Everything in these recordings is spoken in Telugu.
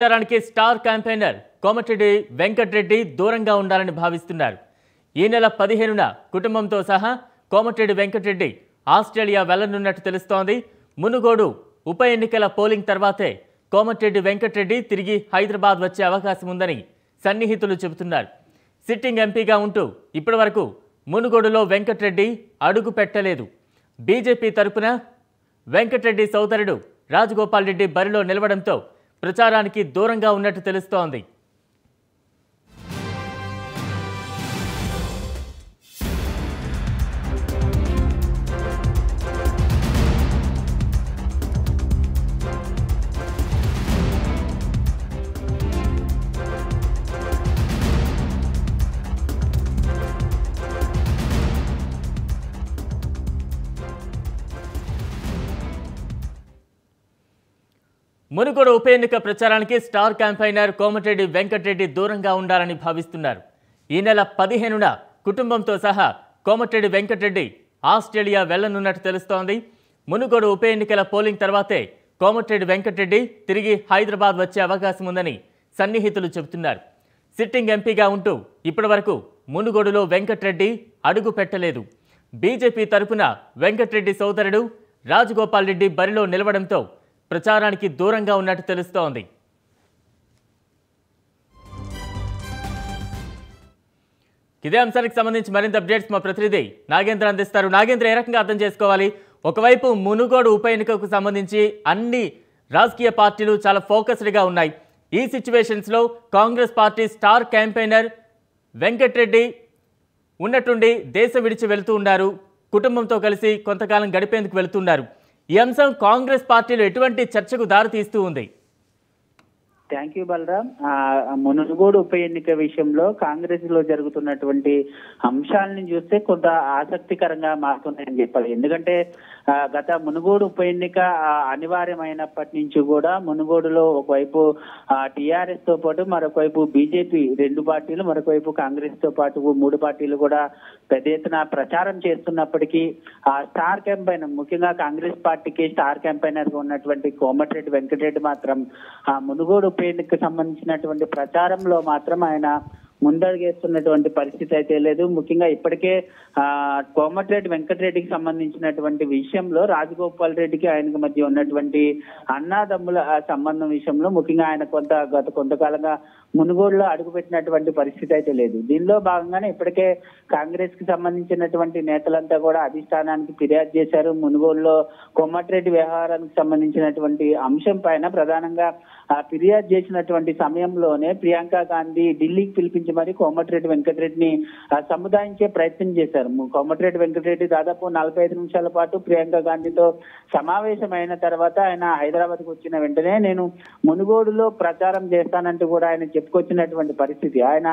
ప్రచారానికి స్టార్ క్యాంపెయినర్ కోమటిరెడ్డి వెంకటరెడ్డి దూరంగా ఉండాలని భావిస్తున్నారు. ఈ నెల పదిహేనున కుటుంబంతో సహా కోమటిరెడ్డి వెంకటరెడ్డి ఆస్ట్రేలియా వెళ్ళనున్నట్టు తెలుస్తోంది. మునుగోడు ఉప ఎన్నికల పోలింగ్ తర్వాతే కోమటిరెడ్డి వెంకటరెడ్డి తిరిగి హైదరాబాద్ వచ్చే అవకాశం ఉందని సన్నిహితులు చెబుతున్నారు. సిట్టింగ్ ఎంపీగా ఉంటూ ఇప్పటివరకు మునుగోడులో వెంకటరెడ్డి అడుగు పెట్టలేదు. బీజేపీ తరపున వెంకటరెడ్డి సోదరుడు రాజగోపాల్ రెడ్డి బరిలో నిలవడంతో ప్రచారానికి దూరంగా ఉన్నట్టు తెలుస్తోంది. మునుగోడు ఉప ఎన్నిక ప్రచారానికి స్టార్ క్యాంపైనర్ కోమటిరెడ్డి వెంకటరెడ్డి దూరంగా ఉండాలని భావిస్తున్నారు. ఈ నెల పదిహేనున కుటుంబంతో సహా కోమటిరెడ్డి వెంకటరెడ్డి ఆస్ట్రేలియా వెళ్ళనున్నట్టు తెలుస్తోంది. మునుగోడు ఉప ఎన్నికల పోలింగ్ తర్వాతే కోమటిరెడ్డి వెంకటరెడ్డి తిరిగి హైదరాబాద్ వచ్చే అవకాశం ఉందని సన్నిహితులు చెబుతున్నారు. సిట్టింగ్ ఎంపీగా ఉంటూ ఇప్పటివరకు మునుగోడులో వెంకటరెడ్డి అడుగు పెట్టలేదు. బీజేపీ తరపున వెంకటరెడ్డి సోదరుడు రాజగోపాల్ రెడ్డి బరిలో నిలవడంతో ప్రచారానికి దూరంగా ఉన్నట్టు తెలుస్తోంది. ఇదే అంశానికి సంబంధించి మరింత అప్డేట్స్ మా ప్రతినిధి నాగేంద్ర అందిస్తారు. నాగేంద్ర ఏ రకంగా అర్థం చేసుకోవాలి? ఒకవైపు మునుగోడు ఉప ఎన్నికకు సంబంధించి అన్ని రాజకీయ పార్టీలు చాలా ఫోకస్డ్గా ఉన్నాయి. ఈ సిచ్యువేషన్స్లో Congress party star campaigner Venkatreddy ఉన్నట్టుండి దేశం విడిచి వెళుతూ ఉన్నారు. కుటుంబంతో కలిసి కొంతకాలం గడిపేందుకు వెళుతున్నారు. ఈ అంశం కాంగ్రెస్ పార్టీలో ఎటువంటి చర్చకు దారితీస్తూ ఉంది? థ్యాంక్ యూ బలరాం ఆ, మునుగోడు ఉప ఎన్నిక విషయంలో కాంగ్రెస్లో జరుగుతున్నటువంటి అంశాలను చూస్తే కొంత ఆసక్తికరంగా మారుతున్నాయని చెప్పాలి. ఎందుకంటే గత మునుగోడు ఉప ఎన్నిక అనివార్యమైనప్పటి నుంచి కూడా మునుగోడులో ఒకవైపు టిఆర్ఎస్తో పాటు మరొకవైపు బీజేపీ రెండు పార్టీలు మరొకవైపు కాంగ్రెస్తో పాటు మూడు పార్టీలు కూడా పెద్ద ఎత్తున ప్రచారం చేస్తున్నప్పటికీ ఆ స్టార్ క్యాంపైనర్ ముఖ్యంగా కాంగ్రెస్ పార్టీకి స్టార్ క్యాంపైనర్గా ఉన్నటువంటి కోమటిరెడ్డి వెంకటరెడ్డి మాత్రం ఆ మునుగోడు ఉప సంబంధించినటువంటి ప్రచారంలో మాత్రం ఆయన ముందడుగేస్తున్నటువంటి పరిస్థితి అయితే లేదు. ముఖ్యంగా ఇప్పటికే ఆ కోమటిరెడ్డి వెంకటరెడ్డికి సంబంధించినటువంటి విషయంలో రాజగోపాల్ రెడ్డికి ఆయనకు మధ్య ఉన్నటువంటి అన్నాదమ్ముల సంబంధం విషయంలో ముఖ్యంగా ఆయన కొంత గత కొంతకాలంగా మునుగోడులో అడుగుపెట్టినటువంటి పరిస్థితి అయితే లేదు. దీనిలో భాగంగానే ఇప్పటికే కాంగ్రెస్కి సంబంధించినటువంటి నేతలంతా కూడా అధిష్టానానికి ఫిర్యాదు చేశారు. మునుగోడులో కోమటిరెడ్డి వ్యవహారానికి సంబంధించినటువంటి అంశం పైన ప్రధానంగా ఆ ఫిర్యాదు చేసినటువంటి సమయంలోనే ప్రియాంక గాంధీ ఢిల్లీకి పిలిపించి మరి కోమటిరెడ్డి వెంకటరెడ్డిని సముదాయించే ప్రయత్నం చేశారు. కోమటిరెడ్డి వెంకటరెడ్డి దాదాపు నలభై ఐదు నిమిషాల పాటు ప్రియాంక గాంధీతో సమావేశమైన తర్వాత ఆయన హైదరాబాద్కు వచ్చిన వెంటనే నేను మునుగోడులో ప్రచారం చేస్తానంటూ కూడా ఆయన చెప్పుకొచ్చినటువంటి పరిస్థితి. ఆయన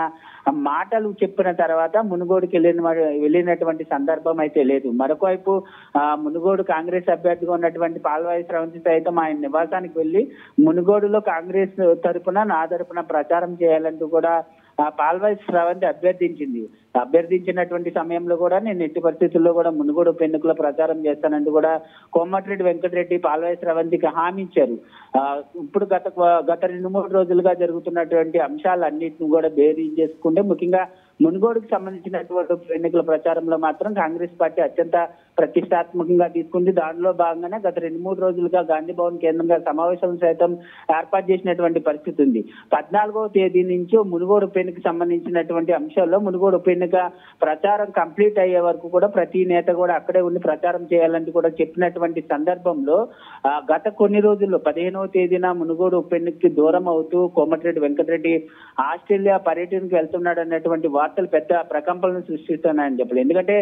మాటలు చెప్పిన తర్వాత మునుగోడుకి వెళ్ళిన వెళ్ళినటువంటి సందర్భం అయితే లేదు. మరొకవైపు ఆ, మునుగోడు కాంగ్రెస్ అభ్యర్థిగా ఉన్నటువంటి పాల్వాయి శ్రవంతి సైతం ఆయన నివాసానికి వెళ్ళి మునుగోడులో కాంగ్రెస్ తరపున నా తరపున ప్రచారం చేయాలంటూ కూడా పాల్వాయి శ్రావంతి అభ్యర్థించింది. అభ్యర్థించినటువంటి సమయంలో కూడా నేను ఎట్టి పరిస్థితుల్లో కూడా మునుగోడు ఉప ఎన్నికలో ప్రచారం చేస్తానంటూ కూడా కోమటిరెడ్డి వెంకటరెడ్డి పాల్వాయి శ్రవంతికి హామీ ఇచ్చారు. ఆ, ఇప్పుడు గత గత రెండు మూడు రోజులుగా జరుగుతున్నటువంటి అంశాలన్నింటిని కూడా బేరీ చేసుకుంటే ముఖ్యంగా మునుగోడుకు సంబంధించినటువంటి ఎన్నికల ప్రచారంలో మాత్రం కాంగ్రెస్ పార్టీ అత్యంత ప్రతిష్టాత్మకంగా తీసుకుంది. దానిలో భాగంగానే గత రెండు మూడు రోజులుగా గాంధీ భవన్ కేంద్రంగా సమావేశం సైతం ఏర్పాటు చేసినటువంటి పరిస్థితి ఉంది. పద్నాలుగవ తేదీ నుంచి మునుగోడు ఉప ఎన్నికకు సంబంధించినటువంటి అంశాల్లో మునుగోడు ఉప ఎన్నిక ప్రచారం కంప్లీట్ అయ్యే వరకు కూడా ప్రతి నేత కూడా అక్కడే ఉండి ప్రచారం చేయాలని కూడా చెప్పినటువంటి సందర్భంలో గత కొన్ని రోజుల్లో పదిహేనవ తేదీన మునుగోడు ఉప ఎన్నికకి దూరం అవుతూ కోమటిరెడ్డి వెంకటరెడ్డి ఆస్ట్రేలియా పర్యటనకు వెళ్తున్నాడు అన్నటువంటి వార్తలు పెద్ద ప్రకంపనలు సృష్టిస్తున్నాయని చెప్పాలి ఎందుకంటే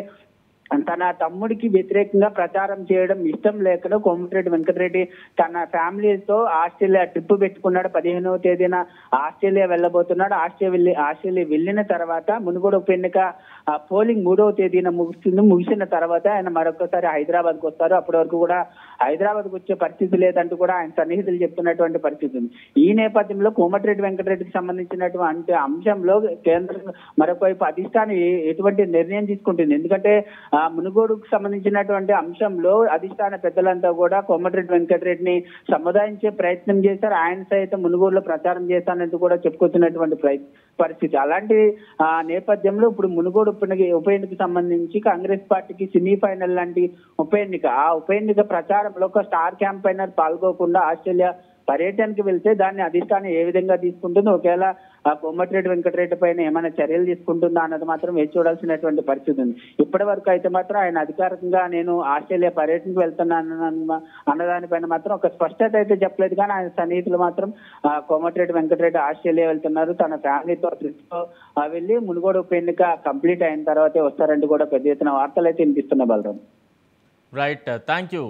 తన తమ్ముడికి వ్యతిరేకంగా ప్రచారం చేయడం ఇష్టం లేకుండా కోమటిరెడ్డి వెంకటరెడ్డి తన ఫ్యామిలీతో ఆస్ట్రేలియా ట్రిప్ పెట్టుకున్నాడు. పదిహేనవ తేదీన ఆస్ట్రేలియా వెళ్ళబోతున్నాడు. ఆస్ట్రేలియా వెళ్ళి ఆస్ట్రేలియా వెళ్ళిన తర్వాత మునుగోడు ఉప ఎన్నిక పోలింగ్ మూడవ తేదీన ముగుస్తుంది. ముగిసిన తర్వాత ఆయన మరొకసారి హైదరాబాద్కు వస్తారు. అప్పటి వరకు కూడా హైదరాబాద్కు వచ్చే పరిస్థితి లేదంటూ కూడా ఆయన సన్నిహితులు చెప్తున్నటువంటి పరిస్థితి ఉంది. ఈ నేపథ్యంలో కోమటిరెడ్డి వెంకటరెడ్డికి సంబంధించినటువంటి అంశంలో కేంద్రం మరొక వైపు అధిష్టానం ఎటువంటి నిర్ణయం తీసుకుంటుంది? ఎందుకంటే ఆ, మునుగోడుకు సంబంధించినటువంటి అంశంలో అధిష్టాన పెద్దలంతా కూడా కోమటిరెడ్డి వెంకటరెడ్డిని సముదాయించే ప్రయత్నం చేశారు. ఆయన సైతం మునుగోడులో ప్రచారం చేశానంటూ కూడా చెప్పుకొచ్చినటువంటి పరిస్థితి. అలాంటి ఆ, నేపథ్యంలో ఇప్పుడు మునుగోడు ఉప ఎన్నిక- ఉప ఎన్నికకు సంబంధించి కాంగ్రెస్ పార్టీకి సెమీ ఫైనల్ లాంటి ఉప ఎన్నిక. ఆ ఉప ఎన్నిక ప్రచారంలో ఒక స్టార్ క్యాంపైనర్ పాల్గొకుండా ఆస్ట్రేలియా పర్యటనకి వెళ్తే దాన్ని అధిష్టానం ఏ విధంగా తీసుకుంటుందో ఒకవేళ ఆ కోమటిరెడ్డి వెంకటరెడ్డి పైన ఏమైనా చర్యలు తీసుకుంటుందా అన్నది మాత్రం వేచి చూడాల్సినటువంటి పరిస్థితి ఉంది. ఇప్పటి వరకు అయితే మాత్రం ఆయన అధికారికంగా నేను ఆస్ట్రేలియా పర్యటనకు వెళ్తున్నాను అన్నదానిపైన మాత్రం ఒక స్పష్టత అయితే చెప్పలేదు. కానీ ఆయన సన్నిహితులు మాత్రం ఆ, కోమటిరెడ్డి వెంకటరెడ్డి ఆస్ట్రేలియా వెళ్తున్నారు. తన ఫ్యామిలీతో ట్రిప్తో వెళ్ళి మునుగోడు ఉప ఎన్నిక కంప్లీట్ అయిన తర్వాతే వస్తారంటూ కూడా పెద్ద ఎత్తున వార్తలు అయితే వినిపిస్తున్నాయి బలరాం. Right thank you